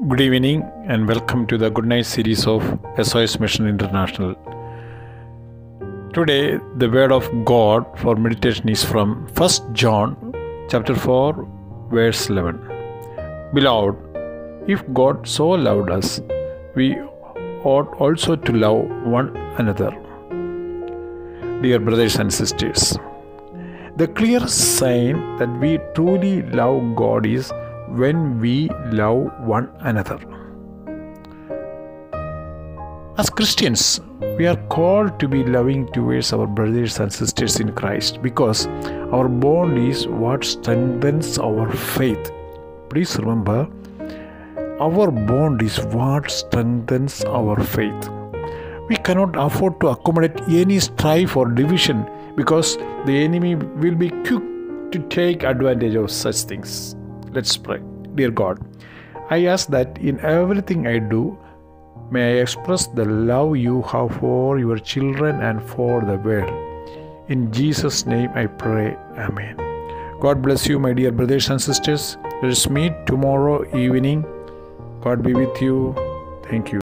Good evening and welcome to the Good Night series of SOS Mission International. Today the word of God for meditation is from 1 John chapter 4 verse 11. Beloved, if God so loved us, we ought also to love one another. Dear brothers and sisters, the clear sign that we truly love God is when we love one another. As Christians, we are called to be loving towards our brothers and sisters in Christ because our bond is what strengthens our faith. Please remember, our bond is what strengthens our faith. We cannot afford to accommodate any strife or division because the enemy will be quick to take advantage of such things. Let's pray. Dear God, I ask that in everything I do, may I express the love you have for your children and for the world. In Jesus' name I pray. Amen. God bless you, my dear brothers and sisters. Let us meet tomorrow evening. God be with you. Thank you.